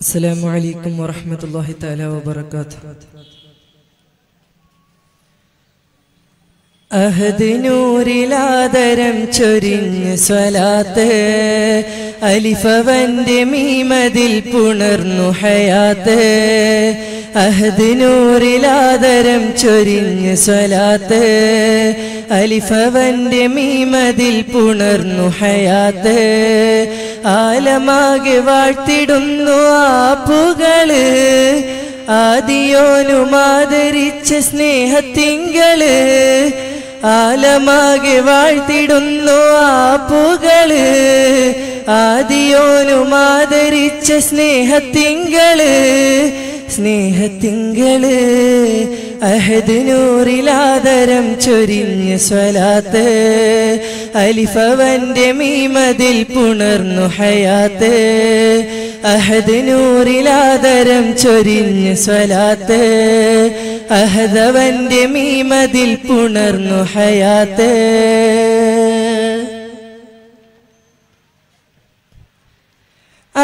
السلام عليكم ورحمة الله تعالى وبركاته അഹദ് നൂറിലാദരം ചൊരിഞ്ഞ് സ്വലാത്ത് അലിഫവന്റെ മീമതിൽ പുണർന്നു ഹയാത്ത്. അഹദ് നൂറിലാദരം ചൊരിഞ്ഞ് സ്വലാത്ത്. അലിഫവന്റെ മീമതിൽ പുണർന്നു ഹയാത്ത്. ആലമാകെ വാഴ്ത്തിടുന്നു ആപ്പുകൾ ആദിയോനുമാദരിച്ച സ്നേഹത്തിങ്കൾ. ആലമാകെ വാഴ്ത്തിടുന്നു ആപ്പുകൾ ആദിയോനുമാദരിച്ച സ്നേഹത്തിങ്കൾ സ്നേഹത്തിങ്കൾ അഹദ് നൂറിലാദരം ചൊരിഞ്ഞ സ്വലാത്ത് അലിഫവന്റെ മീമതിൽ പുണർന്നു ഹയാത്ത് അഹദ് നൂറിലാദരം ചൊരിഞ്ഞ സ്വലാത്ത് അഹദവന്റെ മീമതിൽ പുണർന്നു ഹയാത്ത്.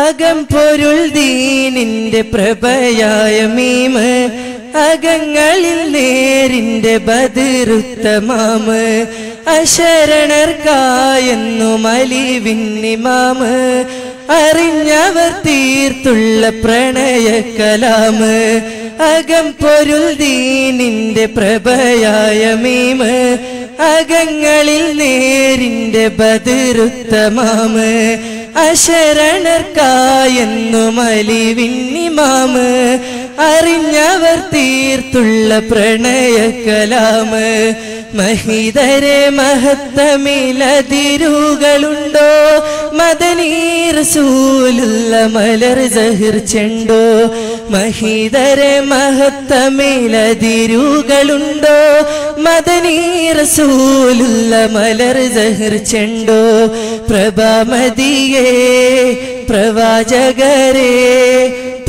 അകം പൊരുൾ ദീനിന്റെ പ്രഭയായ മീമ്. അകങ്ങളിൽ നേരിന്റെ ബതിരുത്തമാമ് അശരണർക്കായെന്നു മലിവിന്നിമാമ്. അറിഞ്ഞവർ തീർത്തുള്ള പ്രണയ കലാമ് അകം പൊരുൾ ദീനിന്റെ പ്രഭയായ മീമ്. അകങ്ങളിൽ നേരിന്റെ ബതിരുത്തമാമ് അശരണർക്കായെന്നു മലിവിന്നിമാമ് അറിഞ്ഞവർ തീർത്തുള്ള പ്രണയ കലാമ്. മഹിതരെ മഹത്തമിലതിരുകളുണ്ടോ? മദനീർ സൂലുള്ള മലർ ജഹിർ ചെണ്ടോ? മഹിതരെ മഹത്തമിലതിരുകളുണ്ടോ? മദനീർ സൂലുള്ള മലർ ജഹിർ ചെണ്ടോ? പ്രഭാമതിയേ പ്രവാചകരേ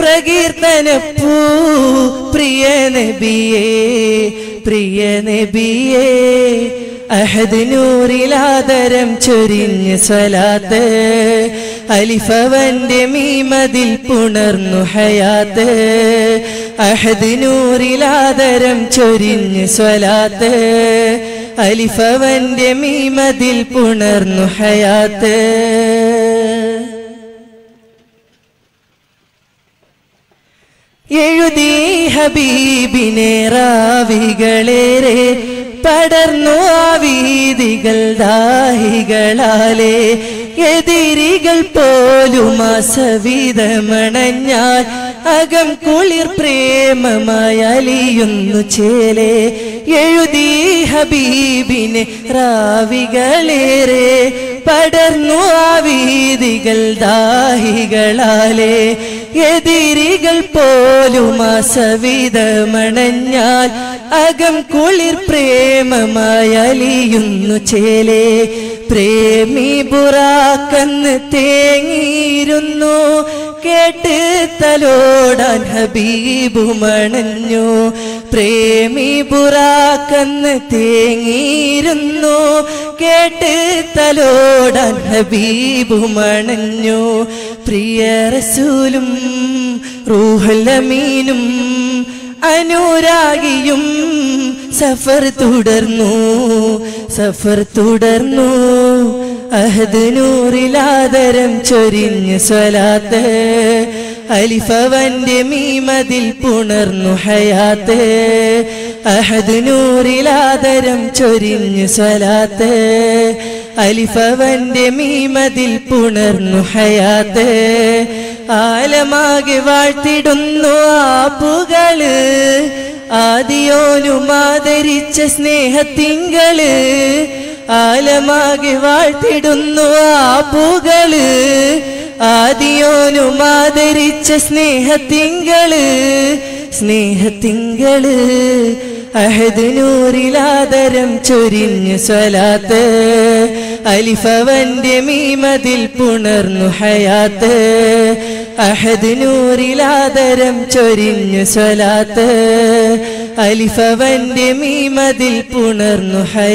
പ്രകീർത്തനപ്പൂ പ്രിയ നബിയേ പ്രിയ നബിയേ അഹദ് നൂറിലാദരം ചൊരിഞ്ഞ സ്വലാത്ത്. അലിഫവന്റെ മീമതിൽ പുണർന്നു ഹയാത്ത്. അഹദ് നൂറിലാദരം ചൊരിഞ്ഞ് സ്വലാത്ത്. അലിഫവന്റെ മീമതിൽ പുണർന്നു ഹയാത്ത്. എഴുതി ഹബീബിനെ റാവികളേറെ പടർന്നു ആ വീതികൾ ദാഹികളാലേ. എതിരികൾ പോലും അസവിധമണഞ്ഞാൽ അകം കുളിർ പ്രേമമായി അലിയുന്നു ചേലെ. എഴുതി ഹബീബിനെ റാവികളേറെ പടർന്നു ആ വീതികൾ ദാഹികളാലെ. എതിരികൾ പോലും അസവിധമണഞ്ഞാൽ അകം കുളിർ പ്രേമമായലിയുന്നു ചേലേ. പ്രേമി ബുറാക്കന്ന് തേങ്ങിയിരുന്നു. കേട്ട് തലോടാൻ ഹബീബു മണഞ്ഞു. പ്രേമി ബുറാക്കന്ന് തേങ്ങിയിരുന്നു. കേട്ട് തലോടാൻ ഹബീബു മണഞ്ഞു. പ്രിയ റസൂലും റൂഹലമീനും അനുരാഗിയും സഫർ തുടർന്നു. സഫർ തുടർന്നു. അഹദ് നൂറിലാദരം ചൊരിഞ്ഞ് സ്വലാത്ത്. അലിഫവന്റെ മീമതിൽ പുണർന്നു ഹയാത്ത്. അഹദ് നൂറിലാദരം ചൊരിഞ്ഞ് സ്വലാത്ത്. അലിഫവന്റെ മീമതിൽ പുണർന്നു ഹയാത്ത്. ആലമാകെ വാഴ്ത്തിടുന്നു ആപ്പുകൾ. ആദിയോനുമാദരിച്ച സ്നേഹത്തിങ്കൾ. ആലമാകെ വാഴ്ത്തിടുന്നു ആപ്പുകൾ. ആദിയോനുമാദരിച്ച സ്നേഹത്തിങ്കൾ. സ്നേഹത്തിങ്കൾ. അഹദ് നൂറിലാദരം ചൊരിഞ്ഞു സ്വലാത്ത്. അലിഫവന്റെ മീമതിൽ പുണർന്നു ഹയാത്ത്. അഹദ് നൂറിലാദരം ചൊരിഞ്ഞു സ്വലാത്ത്. അലിഫവന്റെ മീമതിൽ പുണർന്നു ഹയ